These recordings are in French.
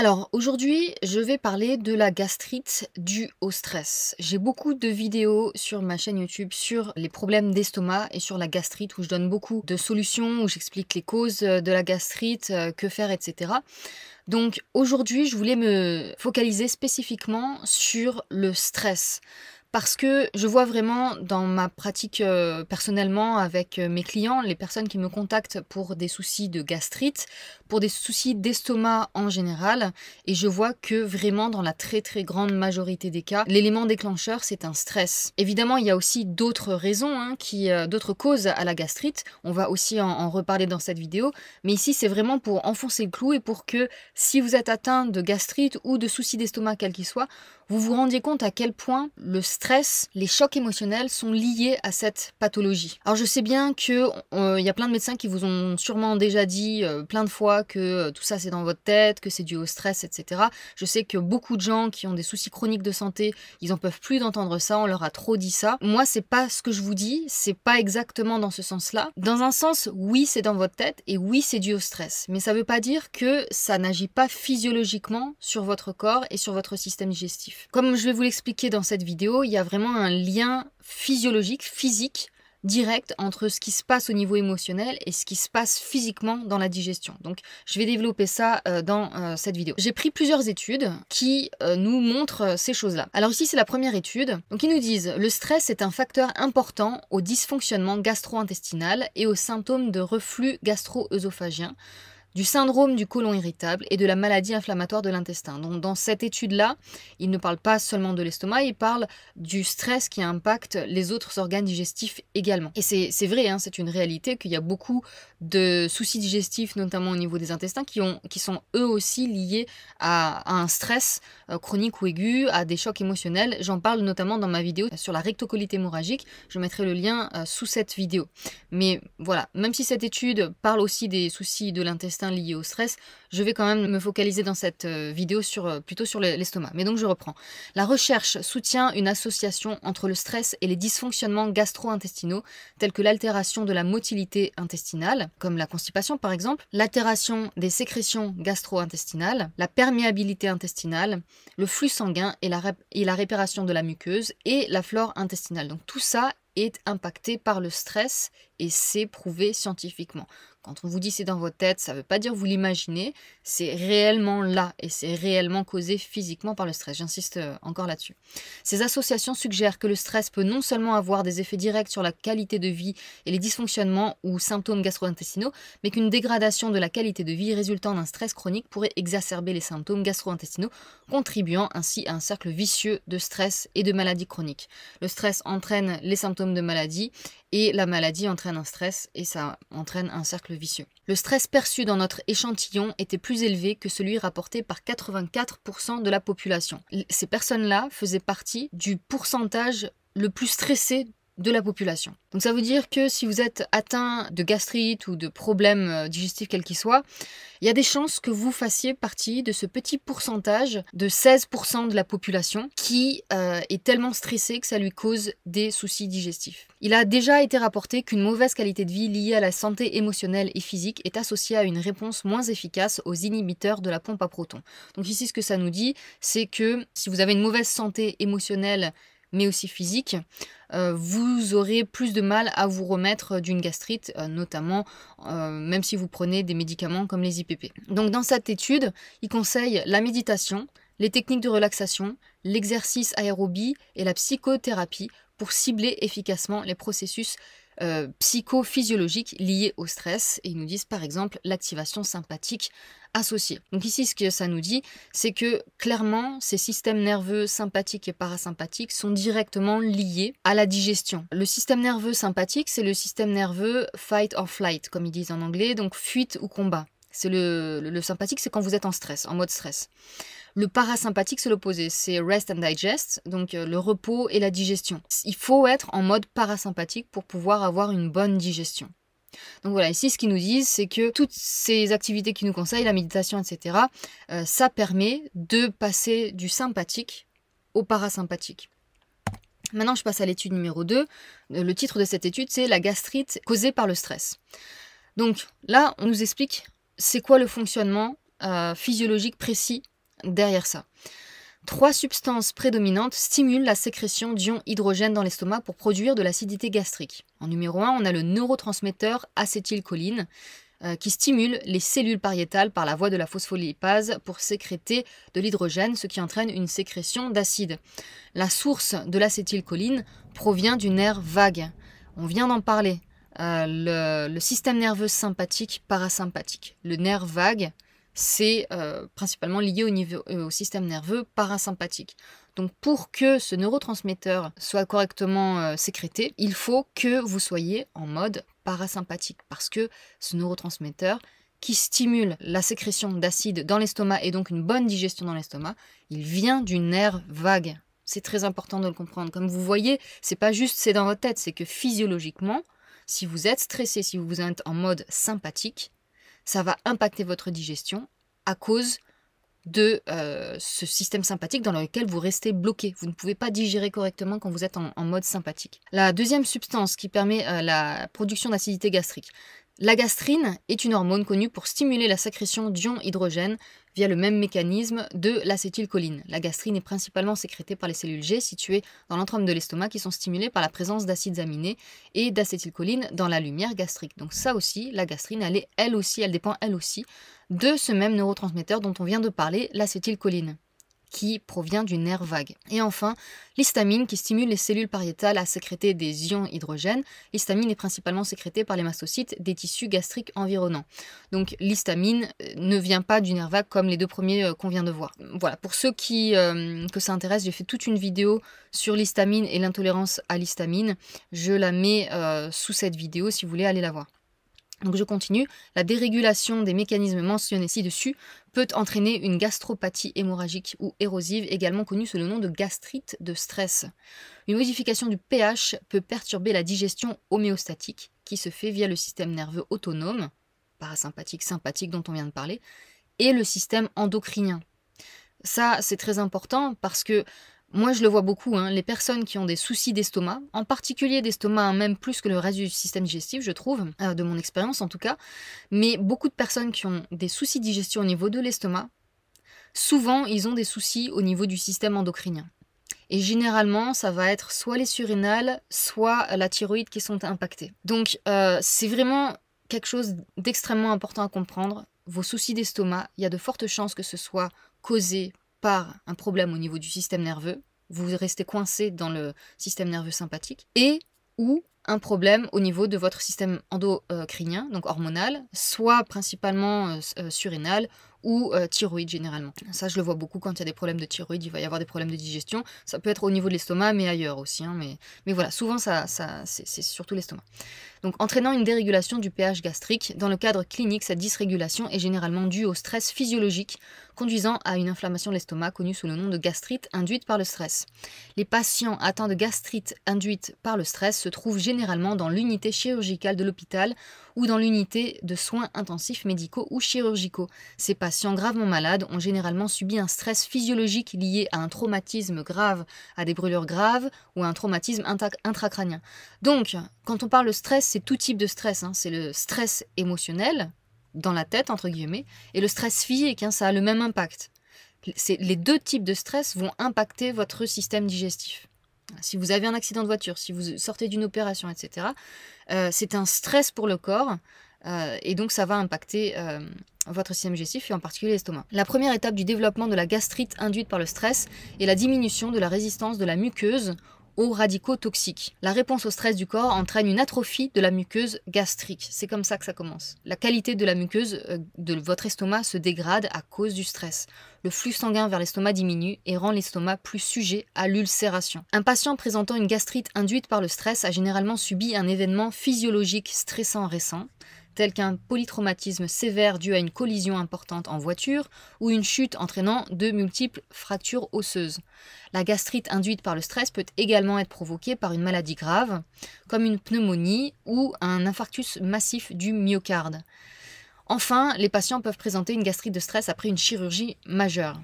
Alors aujourd'hui, je vais parler de la gastrite due au stress. J'ai beaucoup de vidéos sur ma chaîne YouTube sur les problèmes d'estomac et sur la gastrite où je donne beaucoup de solutions, où j'explique les causes de la gastrite, euh, que faire, etc. Donc aujourd'hui, je voulais me focaliser spécifiquement sur le stress parce que je vois vraiment dans ma pratique euh, personnellement avec euh, mes clients, les personnes qui me contactent pour des soucis de gastrite, pour des soucis d'estomac en général, et je vois que vraiment dans la très très grande majorité des cas, l'élément déclencheur c'est un stress. Évidemment, il y a aussi d'autres raisons, hein, euh, d'autres causes à la gastrite. On va aussi en, en reparler dans cette vidéo, mais ici c'est vraiment pour enfoncer le clou et pour que si vous êtes atteint de gastrite ou de soucis d'estomac quel qu'il soit, vous vous rendiez compte à quel point le stress, les chocs émotionnels sont liés à cette pathologie. Alors je sais bien que euh, il y a plein de médecins qui vous ont sûrement déjà dit euh, plein de fois que euh, tout ça c'est dans votre tête, que c'est dû au stress, etc. Je sais que beaucoup de gens qui ont des soucis chroniques de santé, ils en peuvent plus d'entendre ça, on leur a trop dit ça. Moi c'est pas ce que je vous dis, c'est pas exactement dans ce sens-là. Dans un sens, oui c'est dans votre tête et oui c'est dû au stress, mais ça veut pas dire que ça n'agit pas physiologiquement sur votre corps et sur votre système digestif. Comme je vais vous l'expliquer dans cette vidéo, il y a vraiment un lien physiologique, physique, direct entre ce qui se passe au niveau émotionnel et ce qui se passe physiquement dans la digestion. Donc je vais développer ça euh, dans euh, cette vidéo. J'ai pris plusieurs études qui euh, nous montrent ces choses-là. Alors ici c'est la première étude. Donc ils nous disent le stress est un facteur important au dysfonctionnement gastro-intestinal et aux symptômes de reflux gastro-œsophagien du syndrome du côlon irritable et de la maladie inflammatoire de l'intestin. Donc dans cette étude-là, il ne parle pas seulement de l'estomac, il parle du stress qui impacte les autres organes digestifs également. Et c'est vrai, hein, c'est une réalité qu'il y a beaucoup de soucis digestifs, notamment au niveau des intestins, qui, ont, qui sont eux aussi liés à, un stress euh, chronique ou aigu, à des chocs émotionnels. J'en parle notamment dans ma vidéo sur la rectocolite hémorragique. Je mettrai le lien euh, sous cette vidéo. Mais voilà, même si cette étude parle aussi des soucis de l'intestin, liés au stress, je vais quand même me focaliser dans cette euh, vidéo sur, euh, plutôt sur l'estomac. Mais donc je reprends. La recherche soutient une association entre le stress et les dysfonctionnements gastro-intestinaux, tels que l'altération de la motilité intestinale, comme la constipation par exemple, l'altération des sécrétions gastro-intestinales, la perméabilité intestinale, le flux sanguin et la, et la réparation de la muqueuse et la flore intestinale. Donc tout ça est impacté par le stress et c'est prouvé scientifiquement. Quand on vous dit c'est dans votre tête, ça ne veut pas dire vous l'imaginez, c'est réellement là et c'est réellement causé physiquement par le stress. J'insiste euh, encore là-dessus. Ces associations suggèrent que le stress peut non seulement avoir des effets directs sur la qualité de vie et les dysfonctionnements ou symptômes gastro-intestinaux, mais qu'une dégradation de la qualité de vie résultant d'un stress chronique pourrait exacerber les symptômes gastro-intestinaux, contribuant ainsi à un cercle vicieux de stress et de maladies chroniques. Le stress entraîne les symptômes de maladie et la maladie entraîne un stress et ça entraîne un cercle vicieux. Le stress perçu dans notre échantillon était plus élevé que celui rapporté par 84% de la population. Ces personnes-là faisaient partie du pourcentage le plus stressé de la population. Donc ça veut dire que si vous êtes atteint de gastrite ou de problèmes euh, digestifs quels qu'ils soient, il y a des chances que vous fassiez partie de ce petit pourcentage de 16% de la population qui euh, est tellement stressé que ça lui cause des soucis digestifs. Il a déjà été rapporté qu'une mauvaise qualité de vie liée à la santé émotionnelle et physique est associée à une réponse moins efficace aux inhibiteurs de la pompe à protons. Donc ici ce que ça nous dit, c'est que si vous avez une mauvaise santé émotionnelle mais aussi physique, euh, vous aurez plus de mal à vous remettre d'une gastrite, euh, notamment euh, même si vous prenez des médicaments comme les IPP. Donc dans cette étude, il conseille la méditation, les techniques de relaxation, l'exercice aérobie et la psychothérapie pour cibler efficacement les processus euh, psychophysiologiques liés au stress. Et ils nous disent par exemple l'activation sympathique associée. Donc ici, ce que ça nous dit, c'est que clairement, ces systèmes nerveux sympathiques et parasympathiques sont directement liés à la digestion. Le système nerveux sympathique, c'est le système nerveux fight or flight, comme ils disent en anglais, donc fuite ou combat. C'est le sympathique, c'est quand vous êtes en stress, en mode stress. Le parasympathique, c'est l'opposé, c'est rest and digest, donc euh, le repos et la digestion. Il faut être en mode parasympathique pour pouvoir avoir une bonne digestion. Donc voilà, ici ce qu'ils nous disent, c'est que toutes ces activités qu'ils nous conseillent, la méditation, etc., euh, ça permet de passer du sympathique au parasympathique. Maintenant, je passe à l'étude numéro 2. Euh, le titre de cette étude, c'est La gastrite causée par le stress. Donc là, on nous explique c'est quoi le fonctionnement physiologique précis derrière ça. Trois substances prédominantes stimulent la sécrétion d'ions hydrogène dans l'estomac pour produire de l'acidité gastrique. En numéro 1, on a le neurotransmetteur acétylcholine euh, qui stimule les cellules pariétales par la voie de la phospholipase pour sécréter de l'hydrogène, ce qui entraîne une sécrétion d'acide. La source de l'acétylcholine provient du nerf vague. On vient d'en parler. Euh, le, système nerveux sympathique, parasympathique. Le nerf vague, c'est euh, principalement lié au, niveau, au système nerveux parasympathique. Donc pour que ce neurotransmetteur soit correctement sécrété, il faut que vous soyez en mode parasympathique parce que ce neurotransmetteur qui stimule la sécrétion d'acide dans l'estomac et donc une bonne digestion dans l'estomac, il vient du nerf vague. C'est très important de le comprendre. Comme vous voyez, c'est pas juste c'est dans votre tête, c'est que physiologiquement, si vous êtes stressé, si vous êtes en mode sympathique, ça va impacter votre digestion à cause de euh, ce système sympathique dans lequel vous restez bloqué. Vous ne pouvez pas digérer correctement quand vous êtes en, mode sympathique. La deuxième substance qui permet euh, la production d'acidité gastrique. La gastrine est une hormone connue pour stimuler la sécrétion d'ions hydrogène via le même mécanisme de l'acétylcholine. La gastrine est principalement sécrétée par les cellules G situées dans l'entrôme de l'estomac qui sont stimulées par la présence d'acides aminés et d'acétylcholine dans la lumière gastrique. Donc ça aussi, la gastrine, elle est elle aussi, elle dépend elle aussi de ce même neurotransmetteur dont on vient de parler, l'acétylcholine qui provient du nerf vague. Et enfin, l'histamine qui stimule les cellules pariétales à sécréter des ions hydrogène. L'histamine est principalement sécrétée par les mastocytes des tissus gastriques environnants. Donc l'histamine euh, ne vient pas du nerf vague comme les deux premiers euh, qu'on vient de voir. Voilà, pour ceux qui euh, que ça intéresse, j'ai fait toute une vidéo sur l'histamine et l'intolérance à l'histamine. Je la mets sous cette vidéo si vous voulez aller la voir. Donc je continue. La dérégulation des mécanismes mentionnés ci-dessus peut entraîner une gastropathie hémorragique ou érosive, également connue sous le nom de gastrite de stress. Une modification du pH peut perturber la digestion homéostatique, qui se fait via le système nerveux autonome, parasympathique, sympathique dont on vient de parler, et le système endocrinien. Ça, c'est très important parce que moi, je le vois beaucoup, hein, les personnes qui ont des soucis d'estomac, en particulier d'estomac, hein, même plus que le reste du système digestif, je trouve, euh, de mon expérience en tout cas, mais beaucoup de personnes qui ont des soucis de digestion au niveau de l'estomac, souvent ils ont des soucis au niveau du système endocrinien. Et généralement, ça va être soit les surrénales, soit la thyroïde qui sont impactées. Donc, euh, c'est vraiment quelque chose d'extrêmement important à comprendre. Vos soucis d'estomac, il y a de fortes chances que ce soit causé par un problème au niveau du système nerveux, vous restez coincé dans le système nerveux sympathique, et ou un problème au niveau de votre système endocrinien, donc hormonal, soit principalement euh, euh, surrénal ou euh, thyroïde généralement. Ça, je le vois beaucoup quand il y a des problèmes de thyroïde, il va y avoir des problèmes de digestion. Ça peut être au niveau de l'estomac, mais ailleurs aussi. Hein, mais, voilà, souvent, ça, ça, c'est surtout l'estomac. Donc, entraînant une dérégulation du pH gastrique, dans le cadre clinique, cette dysrégulation est généralement due au stress physiologique, conduisant à une inflammation de l'estomac connue sous le nom de gastrite induite par le stress. Les patients atteints de gastrite induite par le stress se trouvent généralement dans l'unité chirurgicale de l'hôpital ou dans l'unité de soins intensifs médicaux ou chirurgicaux. Ces patients gravement malades ont généralement subi un stress physiologique lié à un traumatisme grave, à des brûlures graves ou à un traumatisme intracrânien. Donc, quand on parle de stress, c'est tout type de stress. Hein. C'est le stress émotionnel, dans la tête, entre guillemets, et le stress physique, hein, ça a le même impact. Les deux types de stress vont impacter votre système digestif. Si vous avez un accident de voiture, si vous sortez d'une opération, etc., euh, c'est un stress pour le corps. Euh, et donc ça va impacter euh, votre système digestif et en particulier l'estomac. La première étape du développement de la gastrite induite par le stress est la diminution de la résistance de la muqueuse aux radicaux toxiques. La réponse au stress du corps entraîne une atrophie de la muqueuse gastrique. C'est comme ça que ça commence. La qualité de la muqueuse euh, de votre estomac se dégrade à cause du stress. Le flux sanguin vers l'estomac diminue et rend l'estomac plus sujet à l'ulcération. Un patient présentant une gastrite induite par le stress a généralement subi un événement physiologique stressant récent tels qu'un polytraumatisme sévère dû à une collision importante en voiture ou une chute entraînant de multiples fractures osseuses. La gastrite induite par le stress peut également être provoquée par une maladie grave, comme une pneumonie ou un infarctus massif du myocarde. Enfin, les patients peuvent présenter une gastrite de stress après une chirurgie majeure.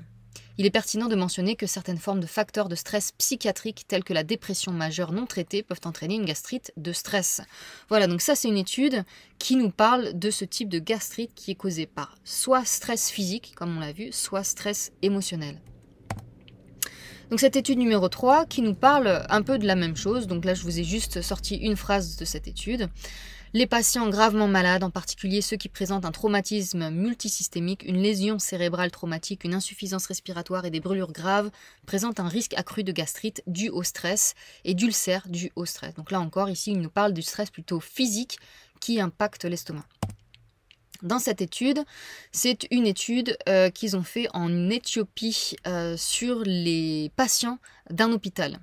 Il est pertinent de mentionner que certaines formes de facteurs de stress psychiatriques tels que la dépression majeure non traitée peuvent entraîner une gastrite de stress. Voilà, donc ça c'est une étude qui nous parle de ce type de gastrite qui est causé par soit stress physique, comme on l'a vu, soit stress émotionnel. Donc cette étude numéro 3 qui nous parle un peu de la même chose, donc là je vous ai juste sorti une phrase de cette étude. Les patients gravement malades, en particulier ceux qui présentent un traumatisme multisystémique, une lésion cérébrale traumatique, une insuffisance respiratoire et des brûlures graves, présentent un risque accru de gastrite dû au stress et d'ulcère dû au stress. Donc là encore, ici, il nous parle du stress plutôt physique qui impacte l'estomac. Dans cette étude, c'est une étude euh, qu'ils ont fait en Éthiopie euh, sur les patients d'un hôpital.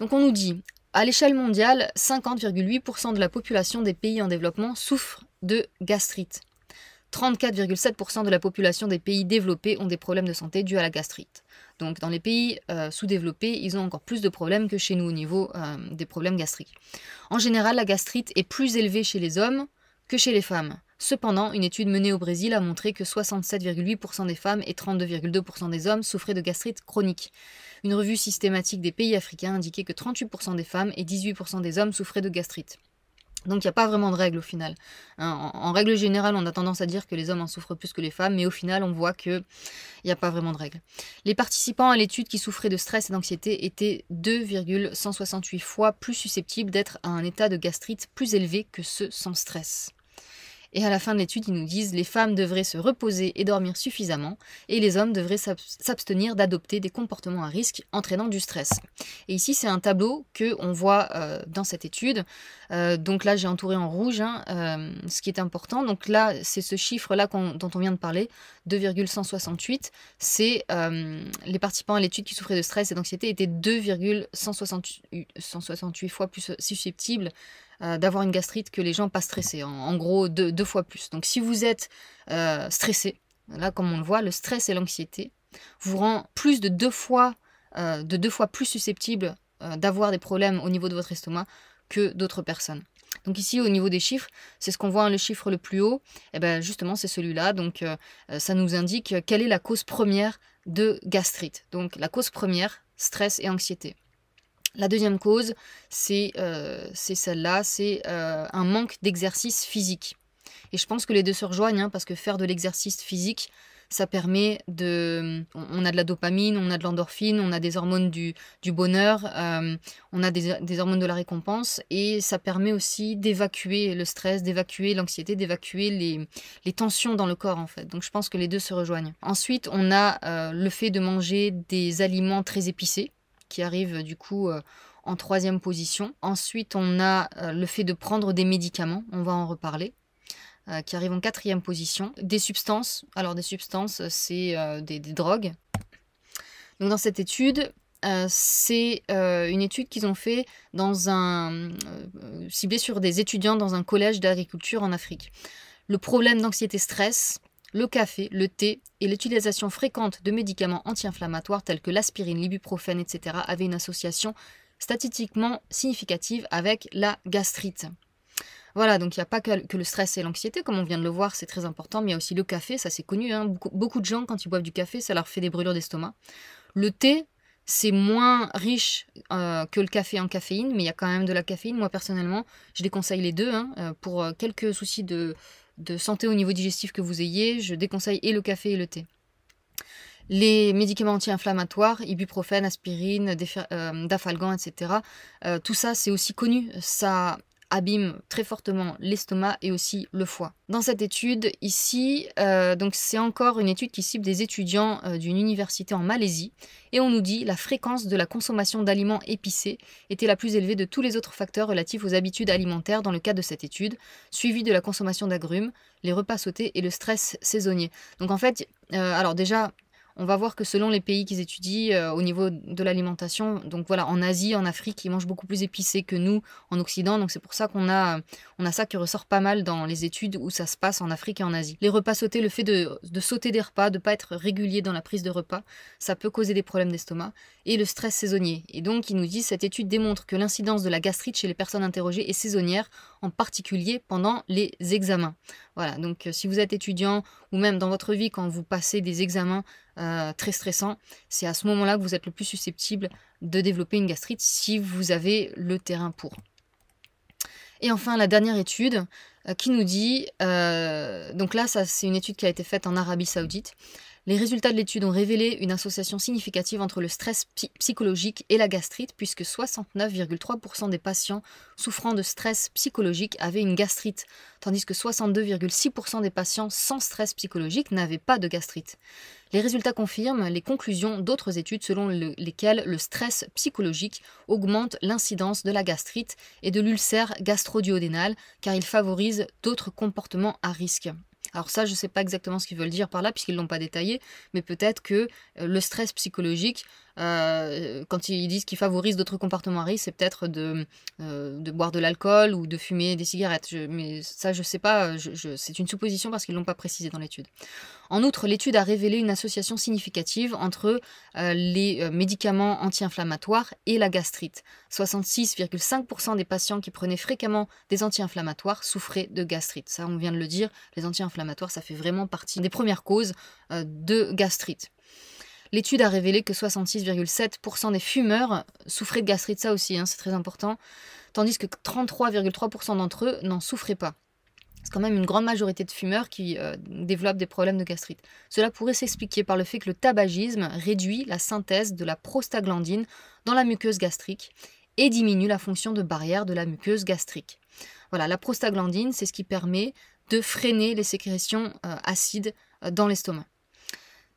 Donc on nous dit, à l'échelle mondiale, 50,8% de la population des pays en développement souffre de gastrite. 34,7% de la population des pays développés ont des problèmes de santé dus à la gastrite. Donc dans les pays euh, sous-développés, ils ont encore plus de problèmes que chez nous au niveau des problèmes gastriques. En général, la gastrite est plus élevée chez les hommes que chez les femmes. Cependant, une étude menée au Brésil a montré que 67,8% des femmes et 32,2% des hommes souffraient de gastrite chronique. Une revue systématique des pays africains indiquait que 38% des femmes et 18% des hommes souffraient de gastrite. Donc il n'y a pas vraiment de règle au final. Hein, en, règle générale, on a tendance à dire que les hommes en souffrent plus que les femmes, mais au final, on voit qu'il n'y a pas vraiment de règle. Les participants à l'étude qui souffraient de stress et d'anxiété étaient 2,168 fois plus susceptibles d'être à un état de gastrite plus élevé que ceux sans stress. Et à la fin de l'étude, ils nous disent les femmes devraient se reposer et dormir suffisamment, et les hommes devraient s'abstenir d'adopter des comportements à risque entraînant du stress. Et ici, c'est un tableau que on voit euh, dans cette étude. Euh, donc là, j'ai entouré en rouge hein, euh, ce qui est important. Donc là, c'est ce chiffre-là dont on vient de parler, 2,168. C'est les participants à l'étude qui souffraient de stress et d'anxiété étaient 2,168 fois plus susceptibles euh, d'avoir une gastrite que les gens pas stressés. En, gros, deux, fois plus. Donc si vous êtes euh, stressé, là comme on le voit, le stress et l'anxiété vous rend plus de deux fois, euh, de deux fois plus susceptible d'avoir des problèmes au niveau de votre estomac que d'autres personnes. Donc ici, au niveau des chiffres, c'est ce qu'on voit, le chiffre le plus haut, et eh ben justement, c'est celui-là. Donc ça nous indique quelle est la cause première de gastrite. Donc la cause première, stress et anxiété. La deuxième cause, c'est euh, celle-là, c'est euh, un manque d'exercice physique. Et je pense que les deux se rejoignent, hein, parce que faire de l'exercice physique, ça permet de... On a de la dopamine, on a de l'endorphine, on a des hormones du, bonheur, euh, on a des, hormones de la récompense, et ça permet aussi d'évacuer le stress, d'évacuer l'anxiété, d'évacuer les, les, tensions dans le corps, en fait. Donc je pense que les deux se rejoignent. Ensuite, on a le fait de manger des aliments très épicés qui arrive du coup euh, en troisième position. Ensuite, on a euh, le fait de prendre des médicaments, on va en reparler, euh, qui arrive en quatrième position. Des substances, alors des substances, c'est des, drogues. Donc dans cette étude, c'est une étude qu'ils ont fait dans un ciblée sur des étudiants dans un collège d'agriculture en Afrique. Le problème d'anxiété-stress le café, le thé et l'utilisation fréquente de médicaments anti-inflammatoires tels que l'aspirine, l'ibuprofène, etc. avaient une association statistiquement significative avec la gastrite. Voilà, donc il n'y a pas que, le stress et l'anxiété, comme on vient de le voir, c'est très important, mais il y a aussi le café, ça c'est connu. Hein. Beaucoup, de gens, quand ils boivent du café, ça leur fait des brûlures d'estomac. Le thé, c'est moins riche euh, que le café en caféine, mais il y a quand même de la caféine. Moi personnellement, je déconseille les deux hein, euh, pour euh, quelques soucis de, de santé au niveau digestif que vous ayez, je déconseille et le café et le thé. Les médicaments anti-inflammatoires, ibuprofène, aspirine, euh, dafalgan, etc. Euh, tout ça, c'est aussi connu. Ça abîme très fortement l'estomac et aussi le foie. Dans cette étude ici, euh, donc c'est encore une étude qui cible des étudiants euh, d'une université en Malaisie et on nous dit la fréquence de la consommation d'aliments épicés était la plus élevée de tous les autres facteurs relatifs aux habitudes alimentaires dans le cadre de cette étude, suivi de la consommation d'agrumes, les repas sautés et le stress saisonnier. Donc en fait, euh, alors déjà on va voir que selon les pays qu'ils étudient euh, au niveau de l'alimentation, donc voilà, en Asie, en Afrique, ils mangent beaucoup plus épicé que nous en Occident, donc c'est pour ça qu'on a, on a ça qui ressort pas mal dans les études où ça se passe en Afrique et en Asie. Les repas sautés, le fait de, sauter des repas, de pas être régulier dans la prise de repas, ça peut causer des problèmes d'estomac, et le stress saisonnier. Et donc, il nous dit, cette étude démontre que l'incidence de la gastrite chez les personnes interrogées est saisonnière, en particulier pendant les examens. Voilà, donc euh, si vous êtes étudiant ou même dans votre vie quand vous passez des examens, euh, très stressant, c'est à ce moment-là que vous êtes le plus susceptible de développer une gastrite si vous avez le terrain pour. Et enfin, la dernière étude euh, qui nous dit, donc là, c'est une étude qui a été faite en Arabie Saoudite. Les résultats de l'étude ont révélé une association significative entre le stress psychologique et la gastrite, puisque 69,3% des patients souffrant de stress psychologique avaient une gastrite, tandis que 62,6% des patients sans stress psychologique n'avaient pas de gastrite. Les résultats confirment les conclusions d'autres études selon lesquelles le stress psychologique augmente l'incidence de la gastrite et de l'ulcère gastro-duodénal, car il favorise d'autres comportements à risque. Alors ça, je ne sais pas exactement ce qu'ils veulent dire par là, puisqu'ils ne l'ont pas détaillé, mais peut-être que euh, le stress psychologique euh, quand ils disent qu'ils favorisent d'autres comportements à risque, c'est peut-être de, euh, boire de l'alcool ou de fumer des cigarettes. mais ça, je sais pas, c'est une supposition parce qu'ils l'ont pas précisé dans l'étude. En outre, l'étude a révélé une association significative entre euh, les médicaments anti-inflammatoires et la gastrite. 66,5% des patients qui prenaient fréquemment des anti-inflammatoires souffraient de gastrite. Ça, on vient de le dire, les anti-inflammatoires, ça fait vraiment partie des premières causes de gastrite. L'étude a révélé que 66,7% des fumeurs souffraient de gastrite, ça aussi, hein, c'est très important, tandis que 33,3% d'entre eux n'en souffraient pas. C'est quand même une grande majorité de fumeurs qui euh, développent des problèmes de gastrite. Cela pourrait s'expliquer par le fait que le tabagisme réduit la synthèse de la prostaglandine dans la muqueuse gastrique et diminue la fonction de barrière de la muqueuse gastrique. Voilà, la prostaglandine, c'est ce qui permet de freiner les sécrétions euh, acides euh, dans l'estomac.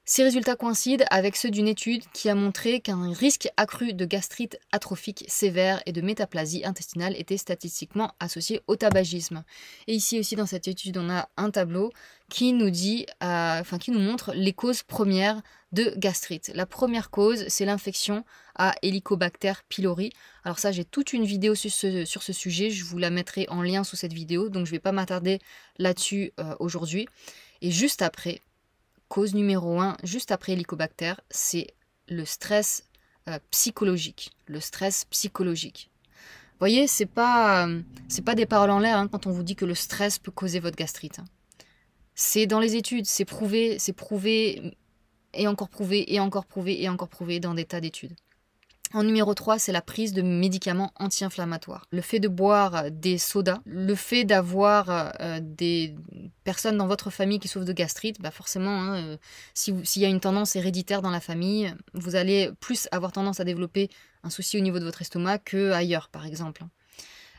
Ces résultats coïncident avec ceux d'une étude qui a montré qu'un risque accru de gastrite atrophique sévère et de métaplasie intestinale était statistiquement associé au tabagisme. Et ici aussi dans cette étude, on a un tableau qui nous dit, euh, enfin qui nous montre les causes premières de gastrite. La première cause, c'est l'infection à Helicobacter pylori. Alors ça, j'ai toute une vidéo sur ce, sujet, je vous la mettrai en lien sous cette vidéo, donc je ne vais pas m'attarder là-dessus euh, aujourd'hui. Et juste après, cause numéro 1, juste après Helicobacter, c'est le stress euh, psychologique. Le stress psychologique. Vous voyez, c'est pas, euh, pas des paroles en l'air hein, quand on vous dit que le stress peut causer votre gastrite. Hein. C'est dans les études, c'est prouvé, c'est prouvé et encore prouvé et encore prouvé et encore prouvé dans des tas d'études. En numéro 3, c'est la prise de médicaments anti-inflammatoires. Le fait de boire euh, des sodas, le fait d'avoir euh, des personnes dans votre famille qui souffrent de gastrite, bah forcément, hein, euh, s'il y a une tendance héréditaire dans la famille, vous allez plus avoir tendance à développer un souci au niveau de votre estomac que ailleurs, par exemple.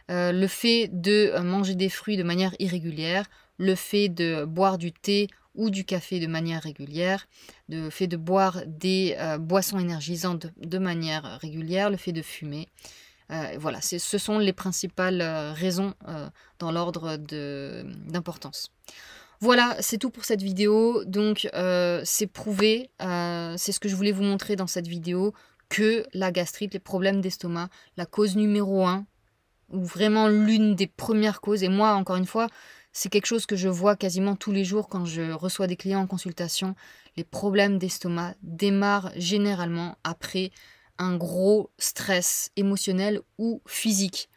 le fait de manger des fruits de manière irrégulière, le fait de boire du thé ou du café de manière régulière, le fait de boire des euh, boissons énergisantes de, manière régulière, le fait de fumer. Euh, voilà, ce sont les principales euh, raisons dans l'ordre d'importance. Voilà, c'est tout pour cette vidéo. Donc, c'est prouvé, c'est ce que je voulais vous montrer dans cette vidéo, que la gastrite, les problèmes d'estomac, la cause numéro un, ou vraiment l'une des premières causes, et moi, encore une fois, c'est quelque chose que je vois quasiment tous les jours quand je reçois des clients en consultation. Les problèmes d'estomac démarrent généralement après un gros stress émotionnel ou physique.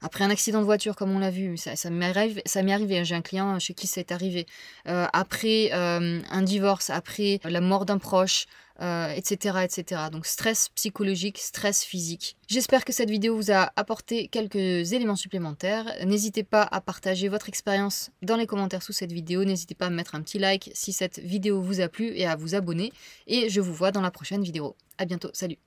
Après un accident de voiture, comme on l'a vu, ça, ça m'est arrivé, j'ai un client chez qui ça est arrivé. Euh, après euh, un divorce, après la mort d'un proche, etc., euh, etc. Donc stress psychologique, stress physique. J'espère que cette vidéo vous a apporté quelques éléments supplémentaires. N'hésitez pas à partager votre expérience dans les commentaires sous cette vidéo. N'hésitez pas à mettre un petit like si cette vidéo vous a plu et à vous abonner. Et je vous vois dans la prochaine vidéo. A bientôt, salut